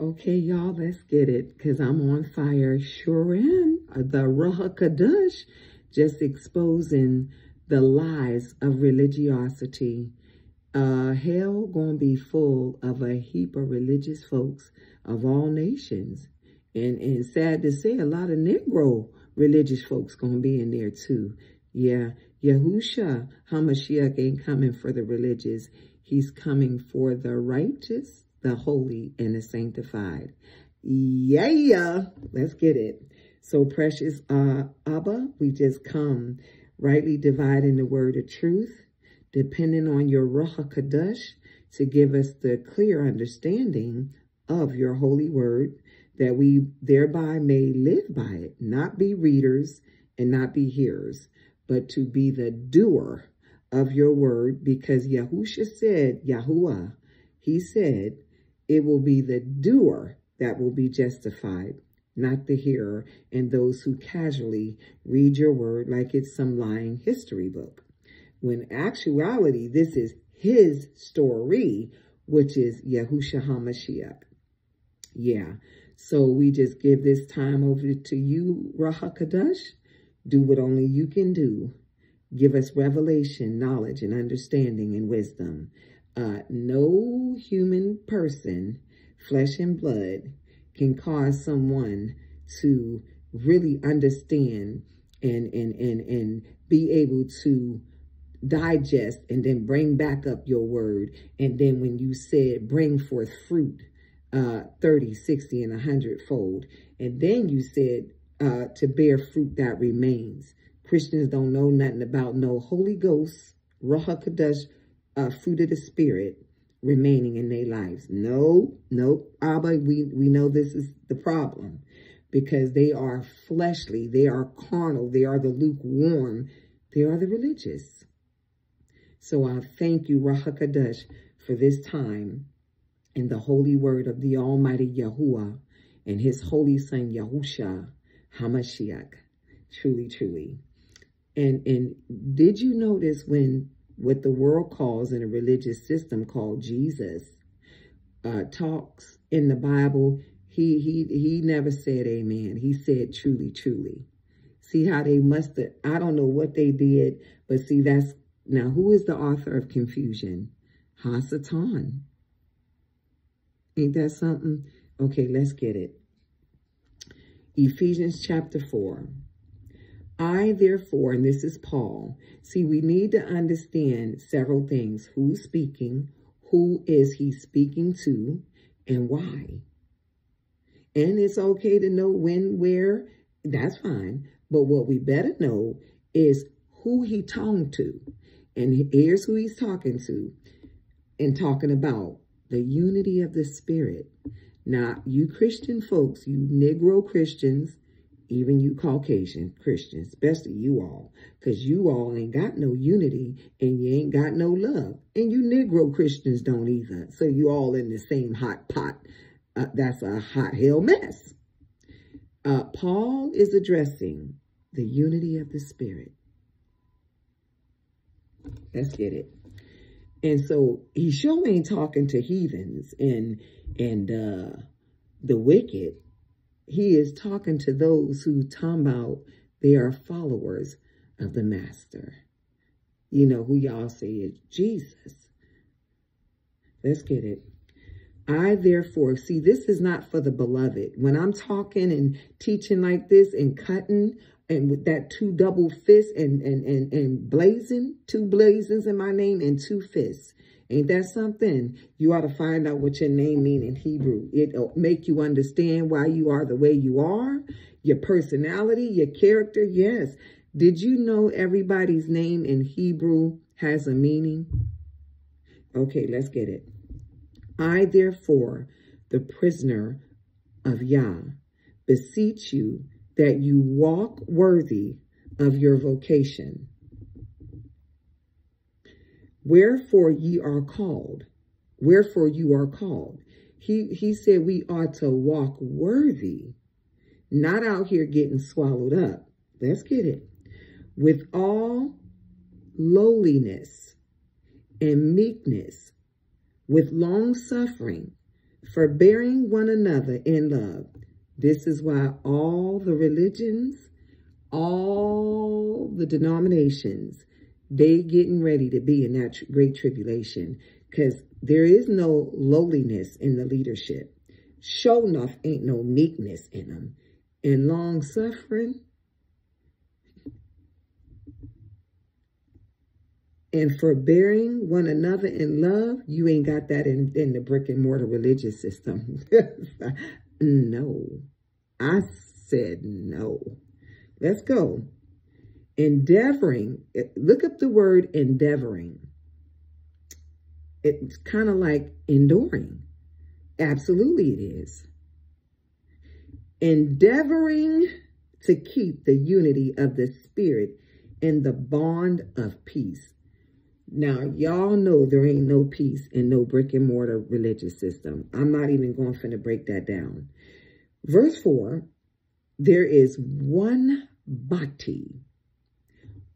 Okay, y'all, let's get it because I'm on fire. Sure am. The Ruach HaKadosh just exposing the lies of religiosity. Uh, hell gonna be full of a heap of religious folks of all nations. And, and sad to say, a lot of Negro religious folks gonna be in there too. Yeah, Yahusha HaMashiach ain't coming for the religious. He's coming for the righteous, the holy, and the sanctified. Yeah, let's get it. So precious uh, Abba, we just come rightly dividing the word of truth, depending on your Ruach HaKadosh to give us the clear understanding of your holy word, that we thereby may live by it, not be readers and not be hearers, but to be the doer of your word, because Yahusha said, Yahuwah, he said, it will be the doer that will be justified, not the hearer and those who casually read your word like it's some lying history book. When actuality, this is his story, which is Yahusha HaMashiach. Yeah, so we just give this time over to you, Ruach HaKadosh. Do what only you can do. Give us revelation, knowledge, and understanding and wisdom. Uh, no human person, flesh and blood, can cause someone to really understand and, and, and, and be able to digest and then bring back up your word. And then when you said bring forth fruit, uh, 30, 60, and 100 fold. And then you said uh, to bear fruit that remains. Christians don't know nothing about no Holy Ghost, Ruach HaKadosh, uh, fruit of the Spirit remaining in their lives. No, no, Abba, we, we know this is the problem because they are fleshly, they are carnal, they are the lukewarm, they are the religious. So I thank you, Ruach for this time in the holy word of the Almighty Yahuwah and his holy son Yahusha HaMashiach. Truly, truly. And, and did you notice when what the world calls in a religious system called Jesus uh, talks in the Bible, he, he, he never said amen. He said truly, truly. See how they must have, I don't know what they did, but see that's, now who is the author of confusion? Hasatan. Ain't that something? Okay, let's get it. Ephesians chapter 4. I, therefore, and this is Paul. See, we need to understand several things. Who's speaking? Who is he speaking to? And why? And it's okay to know when, where. That's fine. But what we better know is who he talking to. And here's who he's talking to and talking about the unity of the Spirit. Now, you Christian folks, you Negro Christians, even you Caucasian Christians, especially you all, because you all ain't got no unity and you ain't got no love. And you Negro Christians don't either. So you all in the same hot pot. Uh, that's a hot hell mess. Uh, Paul is addressing the unity of the Spirit. Let's get it. And so he sure ain't talking to heathens and and uh, the wicked. He is talking to those who talking about they are followers of the master. You know, who y'all say is Jesus. Let's get it. I therefore, see, this is not for the beloved. When I'm talking and teaching like this and cutting and with that two double fists and, and, and, and blazing, two blazings in my name and two fists. Ain't that something? You ought to find out what your name mean in Hebrew. It'll uh, make you understand why you are the way you are, your personality, your character. Yes. Did you know everybody's name in Hebrew has a meaning? Okay, let's get it. I, therefore, the prisoner of Yah, beseech you that you walk worthy of your vocation. Wherefore ye are called. Wherefore you are called. He, he said we ought to walk worthy, not out here getting swallowed up. Let's get it. With all lowliness and meekness, with long suffering, forbearing one another in love. This is why all the religions, all the denominations, they getting ready to be in that great tribulation because there is no lowliness in the leadership. Show enough ain't no meekness in them. And long suffering, and forbearing one another in love, you ain't got that in, in the brick and mortar religious system. no. I said no. Let's go. Endeavoring, look up the word endeavoring. It's kind of like enduring. Absolutely it is. Endeavoring to keep the unity of the spirit in the bond of peace. Now, y'all know there ain't no peace in no brick and mortar religious system. I'm not even going to break that down. Verse 4, there is one body,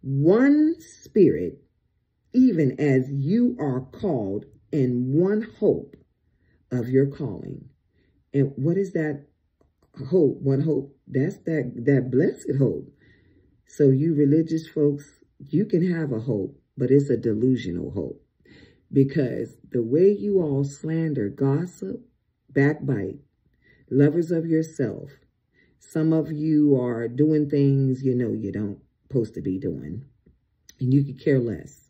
one spirit, even as you are called in one hope of your calling. And what is that hope? One hope. That's that, that blessed hope. So you religious folks, you can have a hope but it's a delusional hope. Because the way you all slander, gossip, backbite, lovers of yourself, some of you are doing things you know you don't supposed to be doing, and you could care less.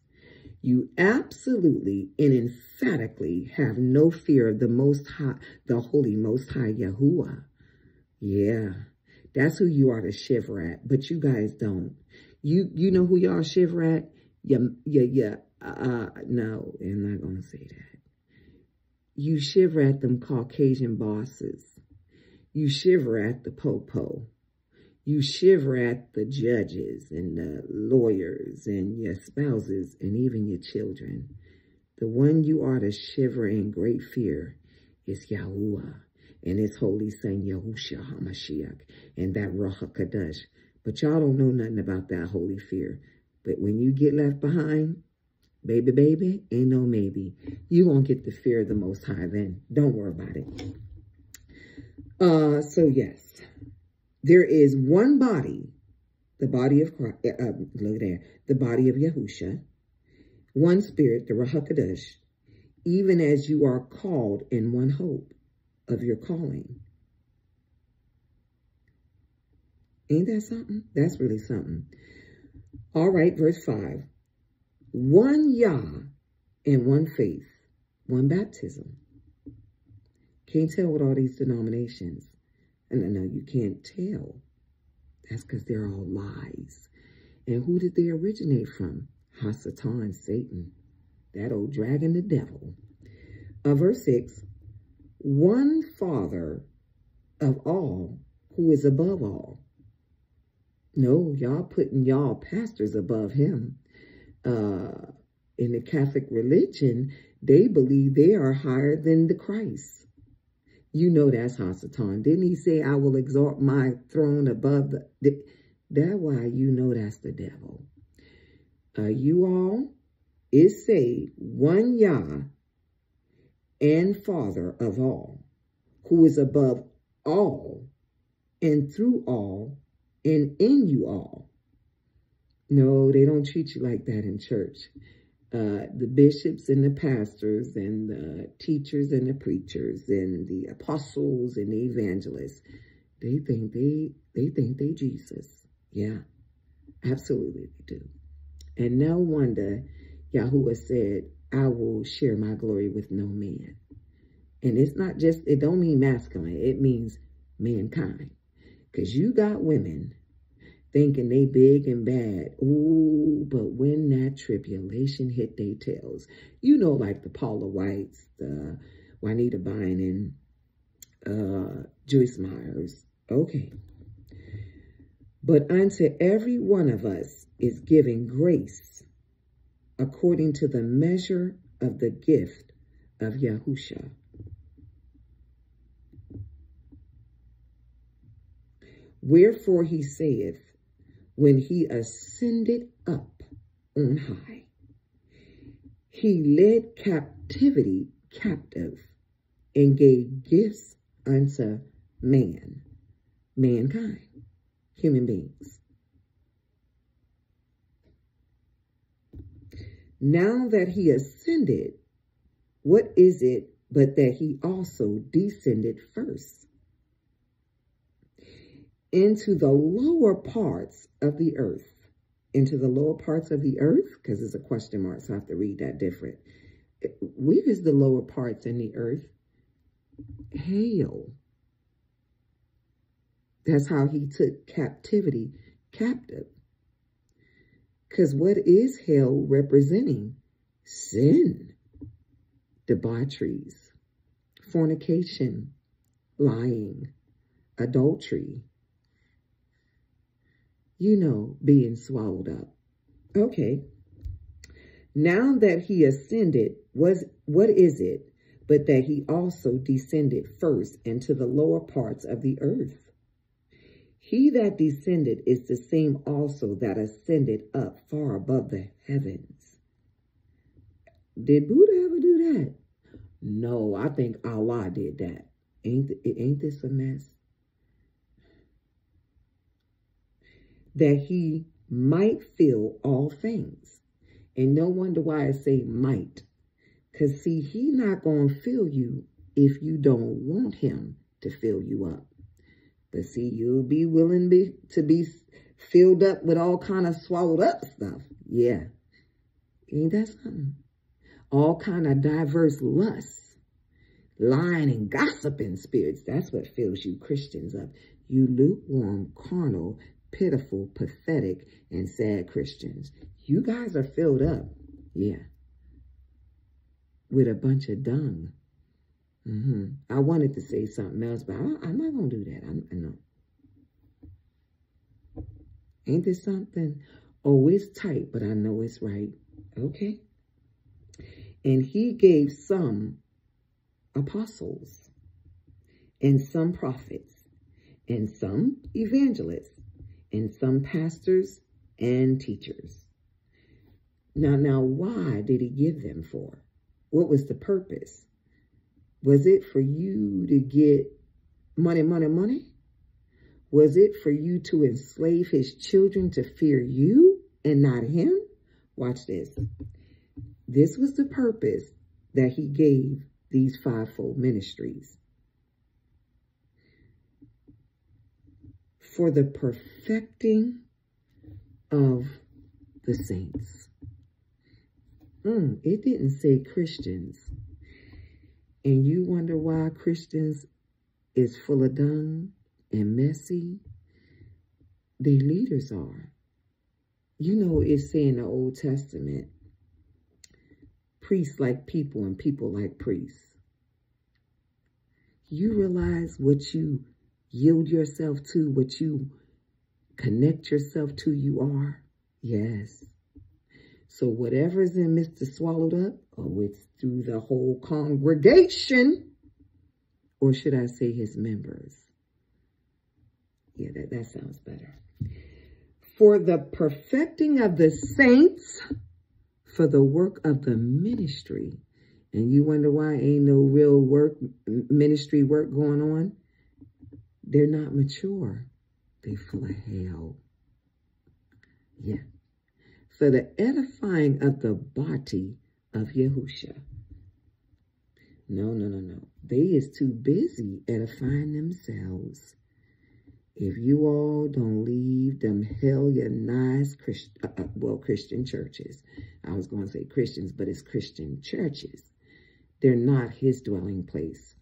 You absolutely and emphatically have no fear of the Most High, the Holy Most High Yahuwah. Yeah, that's who you are to shiver at, but you guys don't. You you know who y'all shiver at? Yeah, yeah, yeah. Uh, no, I'm not to say that. You shiver at them Caucasian bosses. You shiver at the popo. You shiver at the judges and the lawyers and your spouses and even your children. The one you are to shiver in great fear is Yahuwah and his holy son Yahusha HaMashiach and that Ruach HaKadosh. But y'all don't know nothing about that holy fear. But when you get left behind, baby, baby, ain't no maybe. You won't get the fear of the Most High then. Don't worry about it. Uh, so yes, there is one body, the body of Christ, uh, uh look there, the body of Yahusha, one spirit, the Ruach HaKadosh, even as you are called in one hope of your calling. Ain't that something? That's really something. All right, verse 5. One Yah and one faith, one baptism. Can't tell with all these denominations. And I know you can't tell. That's because they're all lies. And who did they originate from? Hasatan, Satan. That old dragon, the devil. Uh, verse 6. One Father of all who is above all no, y'all putting y'all pastors above him. Uh, in the Catholic religion, they believe they are higher than the Christ. You know that's Hasatan. Didn't he say, I will exalt my throne above the... the that's why you know that's the devil. Uh, you all, is say one Yah and Father of all, who is above all and through all and in you all. No, they don't treat you like that in church. Uh, the bishops and the pastors and the teachers and the preachers and the apostles and the evangelists, they think they they think they Jesus. Yeah, absolutely they do. And no wonder Yahuwah said, I will share my glory with no man. And it's not just, it don't mean masculine. It means mankind. Because you got women thinking they big and bad. Ooh, but when that tribulation hit their tails, you know, like the Paula Whites, the Juanita Bynum, uh, Joyce Myers. Okay. But unto every one of us is given grace according to the measure of the gift of Yahusha. Wherefore he saith, when he ascended up on high, he led captivity captive and gave gifts unto man, mankind, human beings. Now that he ascended, what is it but that he also descended first into the lower parts of the earth? Into the lower parts of the earth? Because it's a question mark, so I have to read that different. Where is the lower parts in the earth? Hell. That's how he took captivity captive. Because what is hell representing? Sin, debaucheries, fornication, lying, adultery. You know, being swallowed up. Okay. Now that he ascended, was what is it but that he also descended first into the lower parts of the earth? He that descended is the same also that ascended up far above the heavens. Did Buddha ever do that? No, I think Allah did that. Ain't, ain't this a mess? That he might fill all things. And no wonder why I say might. Because see, he not going to fill you if you don't want him to fill you up. But see, you'll be willing be, to be filled up with all kind of swallowed up stuff. Yeah. Ain't that something? All kind of diverse lusts, lying and gossiping spirits. That's what fills you Christians up. You lukewarm, carnal, pitiful, pathetic, and sad Christians. You guys are filled up. Yeah. With a bunch of dung. Mm -hmm. I wanted to say something else, but I, am not going to do that. I'm, I know. Ain't this something? Oh, it's tight, but I know it's right. Okay. And he gave some apostles and some prophets and some evangelists and some pastors and teachers. Now, now, why did he give them for? What was the purpose? Was it for you to get money, money, money? Was it for you to enslave his children to fear you and not him? Watch this. This was the purpose that he gave these fivefold ministries. For the perfecting of the saints. Mm, it didn't say Christians and you wonder why Christians is full of dung and messy, their leaders are. You know, it's saying the Old Testament, priests like people and people like priests. You realize what you yield yourself to, what you connect yourself to, you are? Yes. So whatever's in Mr. Swallowed Up, oh, it's through the whole congregation. Or should I say his members? Yeah, that, that sounds better. For the perfecting of the saints, for the work of the ministry. And you wonder why ain't no real work, ministry work going on? They're not mature. They full of hell. Yeah for the edifying of the body of Yahusha. No, no, no, no. They is too busy edifying themselves. If you all don't leave them Hellenized, Christ, uh, uh, well, Christian churches. I was going to say Christians, but it's Christian churches. They're not his dwelling place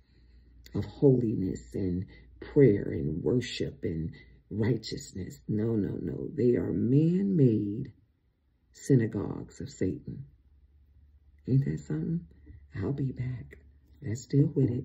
of holiness and prayer and worship and righteousness. No, no, no. They are man-made synagogues of Satan. Ain't that something? I'll be back. Let's deal with it.